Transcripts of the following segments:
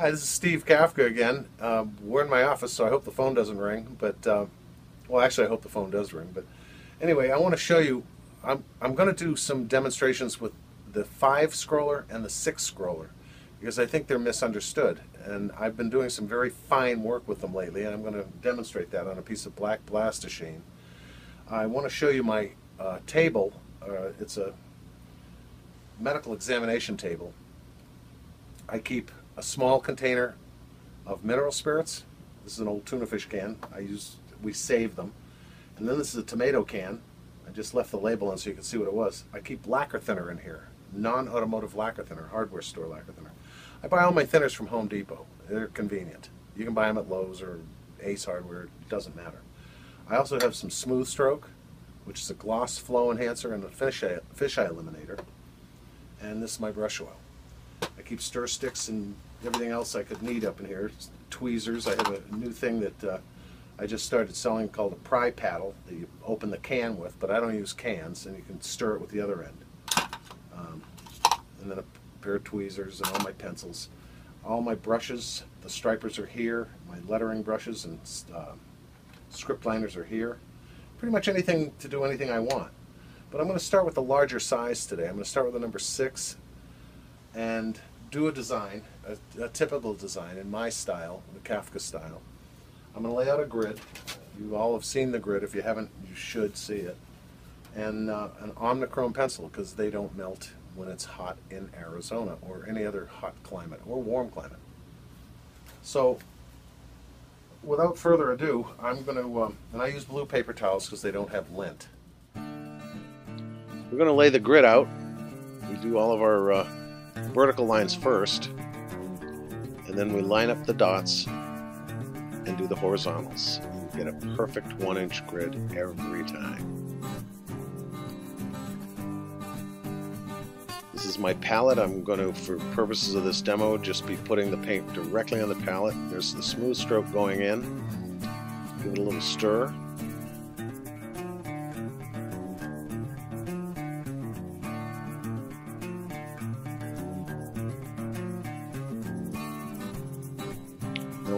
Hi, this is Steve Kafka again. Um, we're in my office, so I hope the phone doesn't ring. But uh, well, actually, I hope the phone does ring. But anyway, I want to show you. I'm I'm going to do some demonstrations with the five scroller and the six scroller because I think they're misunderstood. And I've been doing some very fine work with them lately, and I'm going to demonstrate that on a piece of black plasticine. I want to show you my uh, table. Uh, it's a medical examination table. I keep a small container of mineral spirits. This is an old tuna fish can. I use we save them. And then this is a tomato can. I just left the label on so you can see what it was. I keep lacquer thinner in here, non-automotive lacquer thinner, hardware store lacquer thinner. I buy all my thinners from Home Depot. They're convenient. You can buy them at Lowe's or Ace Hardware. It doesn't matter. I also have some Smooth Stroke, which is a gloss flow enhancer and a fisheye, fisheye eliminator. And this is my brush oil. I keep stir sticks and everything else I could need up in here. Tweezers. I have a new thing that uh, I just started selling called a pry paddle that you open the can with, but I don't use cans, and you can stir it with the other end. Um, and then a pair of tweezers and all my pencils. All my brushes, the stripers are here. My lettering brushes and uh, script liners are here. Pretty much anything to do anything I want. But I'm going to start with the larger size today. I'm going to start with the number six and do a design, a, a, typical design in my style, the Kafka style. I'm going to lay out a grid. You all have seen the grid. If you haven't, you should see it. And uh, an Omnichrom pencil because they don't melt when it's hot in Arizona or any other hot climate or warm climate. So without further ado, I'm going to, um, and I use blue paper towels because they don't have lint. We're going to lay the grid out. We do all of our uh, vertical lines first, and then we line up the dots and do the horizontals. You get a perfect one inch grid every time. This is my palette. I'm going to, for purposes of this demo, just be putting the paint directly on the palette. There's the smooth stroke going in. Give it a little stir.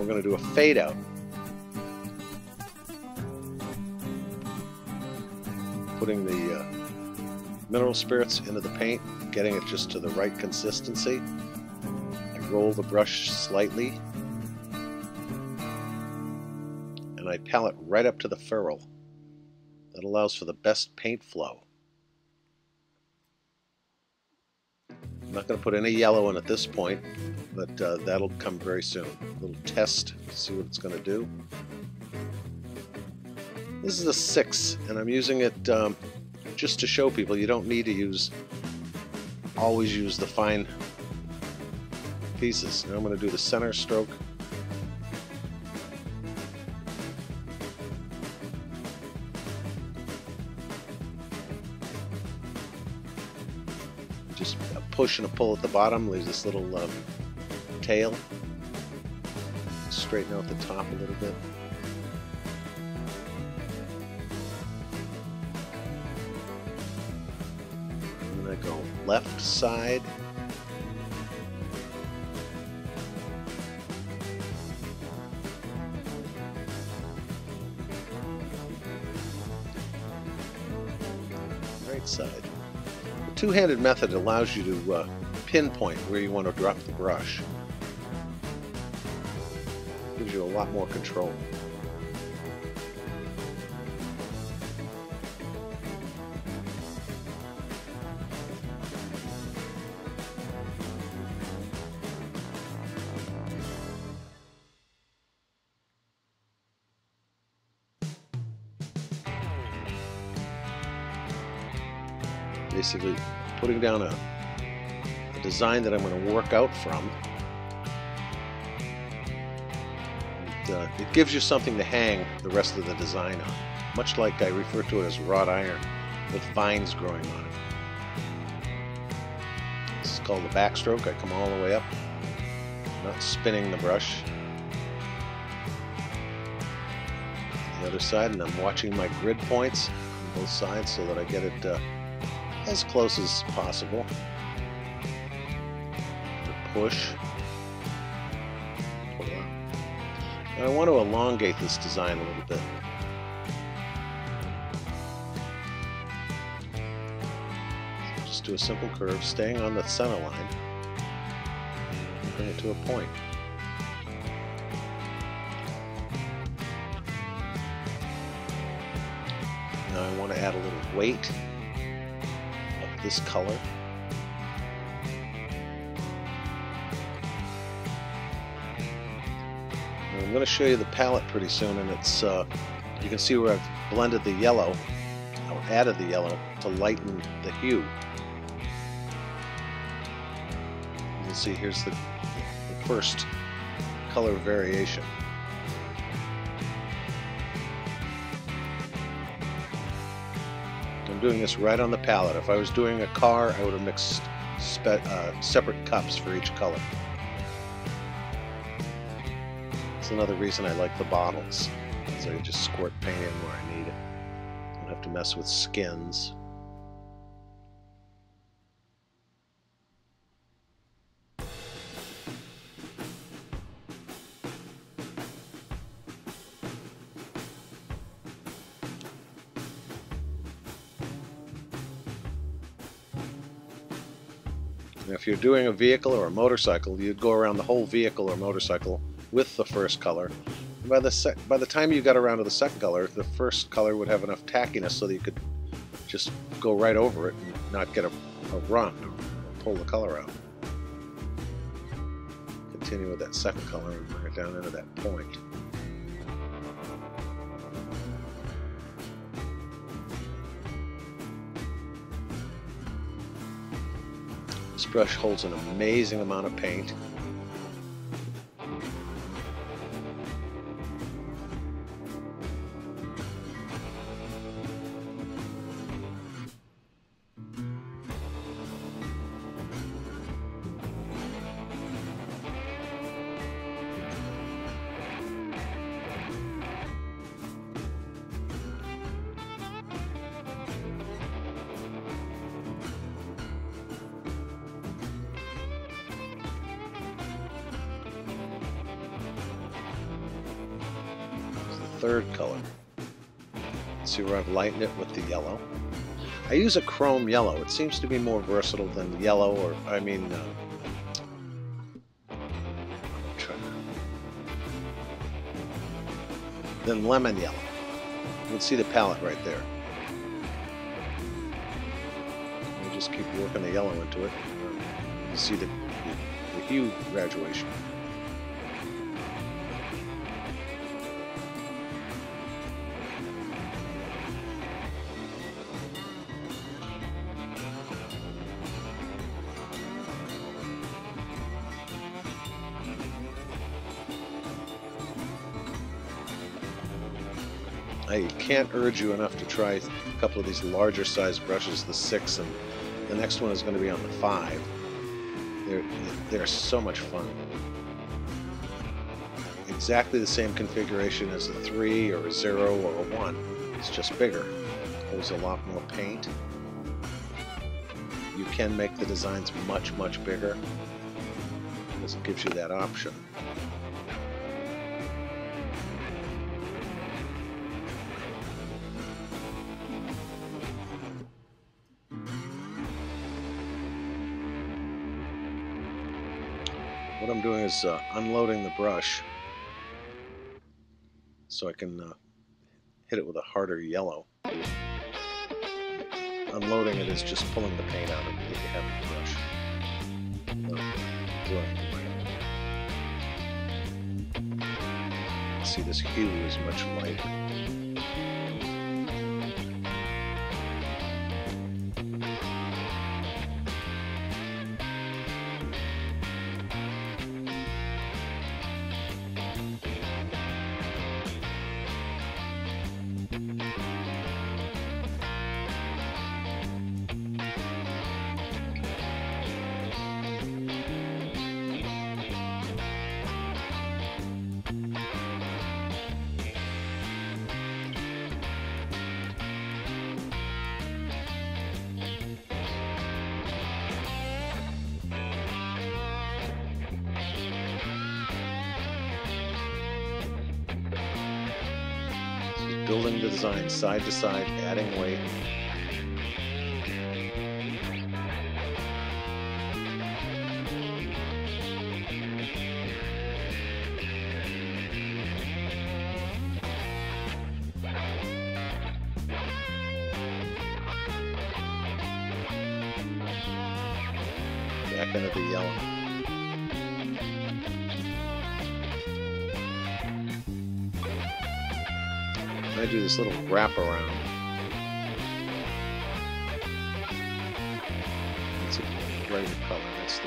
We're going to do a fade out. Putting the uh, mineral spirits into the paint, getting it just to the right consistency. I roll the brush slightly and I palette right up to the ferrule. That allows for the best paint flow. I'm not going to put any yellow in at this point but uh, that'll come very soon. A little test, to see what it's going to do. This is a 6, and I'm using it um, just to show people you don't need to use, always use the fine pieces. Now I'm going to do the center stroke. Push and a pull at the bottom leaves this little um, tail. Straighten out the top a little bit. I'm going to go left side. Two-handed method allows you to uh, pinpoint where you want to drop the brush gives you a lot more control. Basically putting down a, a design that I'm going to work out from uh, it gives you something to hang the rest of the design on, much like I refer to it as wrought iron with vines growing on it. This is called the backstroke. I come all the way up, not spinning the brush. The other side, and I'm watching my grid points on both sides so that I get it uh, as close as possible. The push I want to elongate this design a little bit. Just do a simple curve, staying on the center line. Bring it to a point. Now I want to add a little weight this color. And I'm going to show you the palette pretty soon, and it's uh, you can see where I've blended the yellow, or added the yellow to lighten the hue. You'll see here's the, the first color variation. Doing this right on the palette. If I was doing a car, I would have mixed uh, separate cups for each color. It's another reason I like the bottles, so I can just squirt paint in where I need it. I don't have to mess with skins. If you're doing a vehicle or a motorcycle, you'd go around the whole vehicle or motorcycle with the first color. by the by the time you got around to the second color, the first color would have enough tackiness so that you could just go right over it and not get a, a run, or pull the color out. Continue with that second color and bring it down into that point. Brush holds an amazing amount of paint. Third color. See where I've lightened it with the yellow. I use a chrome yellow. It seems to be more versatile than yellow or, I mean, uh, than lemon yellow. You can see the palette right there. We just keep working the yellow into it. You see the, the, the hue graduation. I can't urge you enough to try a couple of these larger size brushes, the 6 and the next one is going to be on the 5. They're, they're so much fun. Exactly the same configuration as a 3 or a 0 or a 1. It's just bigger. Holds a lot more paint. You can make the designs much, much bigger it gives you that option. What I'm doing is uh, unloading the brush so I can uh, hit it with a harder yellow. Unloading it is just pulling the paint out of the brush. See, this hue is much lighter. Building the design side to side, adding weight. Into the yellow. Do this little wrap around. It's a brighter color. That's the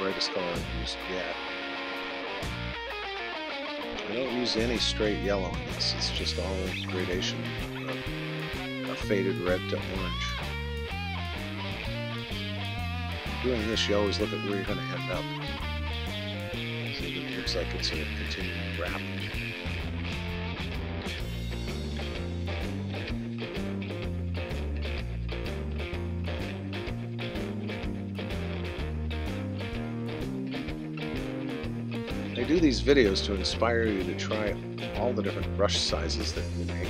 brightest color I've used yet. I don't use any straight yellow in this. It's just all gradation of a faded red to orange. Doing this, you always look at where you're going to end up. So it looks like it's a continuing wrap. Do these videos to inspire you to try all the different brush sizes that you make.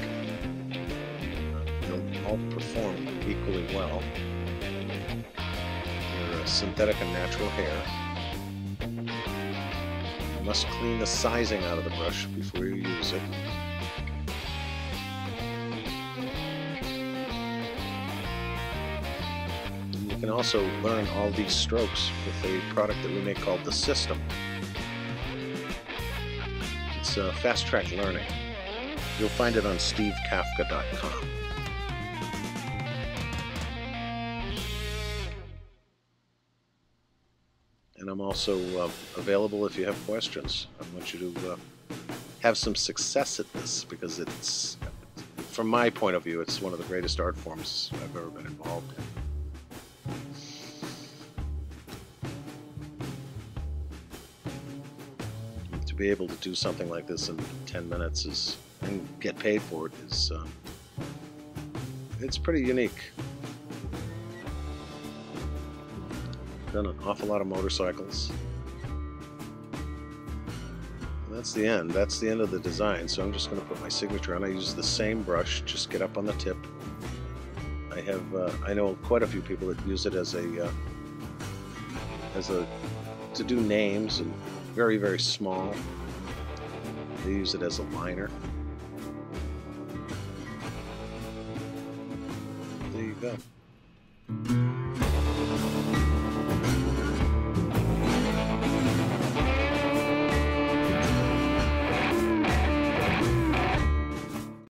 They'll all perform equally well. Your synthetic and natural hair. You must clean the sizing out of the brush before you use it. You can also learn all these strokes with a product that we make called the System. Uh, fast track learning. You'll find it on stevekafka.com. And I'm also uh, available if you have questions. I want you to uh, have some success at this because it's, from my point of view, it's one of the greatest art forms I've ever been involved in. Be able to do something like this in 10 minutes is and get paid for it is um, it's pretty unique. Done an awful lot of motorcycles. And that's the end that's the end of the design. So I'm just going to put my signature on I use the same brush just get up on the tip. I have uh, I know quite a few people that use it as a uh, as a to do names and very, very small. They use it as a liner. There you go.